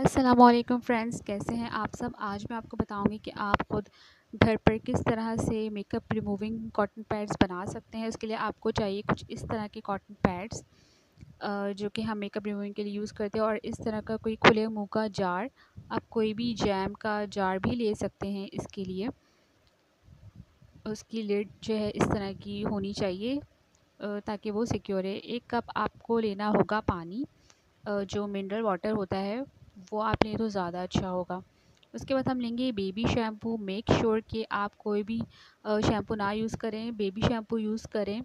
Aslam friends कैसे हैं आप सब? आज मैं आपको बताऊँगी कि आप ख़ुद घर पर किस तरह से मेकअप रिमूविंग कॉटन पैड्स बना सकते हैं। उसके लिए आपको चाहिए कुछ इस तरह के कॉटन पैड्स जो कि हम मेकअप रिमूविंग के लिए यूज़ करते हैं। और इस तरह का कोई खुले मुँह का जार, आप कोई भी जैम का जार भी ले सकते हैं इसके लिए। उसकी लिड जो है इस तरह की होनी चाहिए ताकि वो सिक्योर है एक कप आपको लेना होगा पानी जो मिनरल वाटर होता है वो आप लें तो ज़्यादा अच्छा होगा। उसके बाद हम लेंगे बेबी शैम्पू मेक श्योर कि आप कोई भी शैम्पू ना यूज़ करें बेबी शैम्पू यूज़ करें,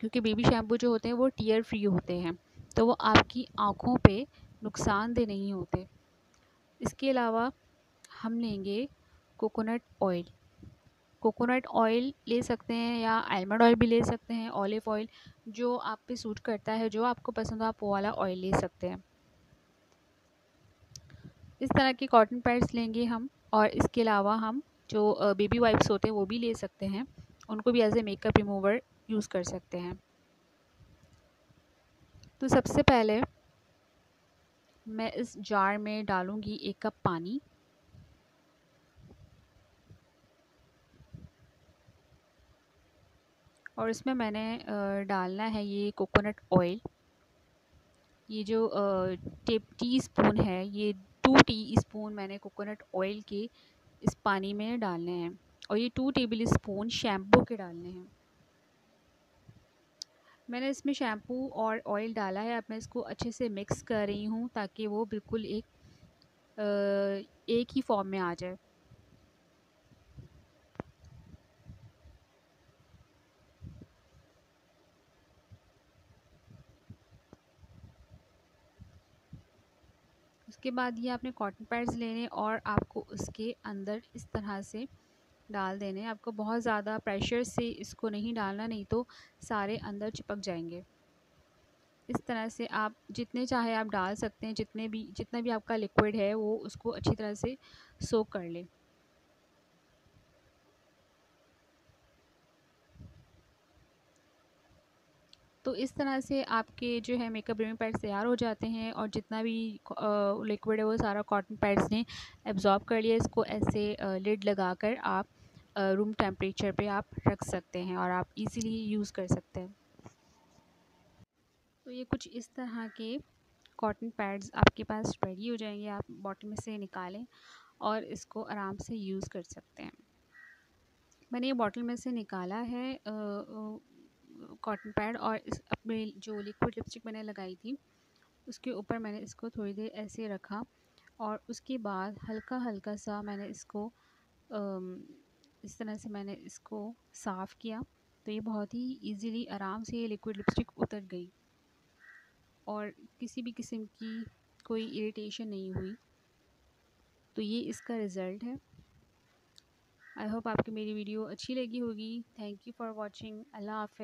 क्योंकि बेबी शैम्पू जो होते हैं वो टीयर फ्री होते हैं तो वो आपकी आँखों पे नुकसानदेह नहीं होते। इसके अलावा हम लेंगे कोकोनट ऑयल कोकोनट ऑयल ले सकते हैं या आलमंड ऑयल भी ले सकते हैं ऑलिव ऑयल जो आप पे सूट करता है, जो आपको पसंद हो, आप वो वाला ऑयल ले सकते हैं। इस तरह के कॉटन पैड्स लेंगे हम और इसके अलावा हम जो बेबी वाइप्स होते हैं वो भी ले सकते हैं। उनको भी as a makeup remover use कर सकते हैं। तो सबसे पहले मैं इस जार में डालूँगी एक कप पानी। और इसमें मैंने डालना है ये कोकोनट ऑयल ये जो टेप टी स्पून है, ये टू टी स्पून मैंने कोकोनट ऑयल के इस पानी में डालने हैं और ये टू टेबल स्पून शैम्पू के डालने हैं। मैंने इसमें शैम्पू और ऑयल डाला है। अब मैं इसको अच्छे से मिक्स कर रही हूँ ताकि वो बिल्कुल एक एक ही फॉर्म में आ जाए। उसके बाद ये आपने कॉटन पैड्स लेने और आपको उसके अंदर इस तरह से डाल देने। आपको बहुत ज़्यादा प्रेशर से इसको नहीं डालना, नहीं तो सारे अंदर चिपक जाएँगे। इस तरह से आप जितने चाहे आप डाल सकते हैं, जितने भी, जितना भी आपका लिक्विड है, वो उसको अच्छी तरह से सोक कर लें। तो इस तरह से आपके जो है मेकअप रिमूव पैड्स तैयार हो जाते हैं और जितना भी लिक्विड है वो सारा कॉटन पैड्स ने एब्ज़ॉर्ब कर लिया इसको ऐसे लिड लगा कर आप रूम टेम्परेचर पे आप रख सकते हैं और आप इजीली यूज़ कर सकते हैं। तो ये कुछ इस तरह के कॉटन पैड्स आपके पास रेडी हो जाएँगे। आप बॉटल में से निकालें और इसको आराम से यूज़ कर सकते हैं। मैंने ये बॉटल में से निकाला है कॉटन पैड और इस अपने जो लिक्विड लिपस्टिक मैंने लगाई थी, उसके ऊपर मैंने इसको थोड़ी देर ऐसे रखा और उसके बाद हल्का हल्का सा मैंने इसको इस तरह से मैंने इसको साफ़ किया तो ये बहुत ही इजीली आराम से ये लिक्विड लिपस्टिक उतर गई। और किसी भी किस्म की कोई इरिटेशन नहीं हुई। तो ये इसका रिज़ल्ट है। आई होप आपकी मेरी वीडियो अच्छी लगी होगी। थैंक यू फॉर वॉचिंग अल्लाह हाफ़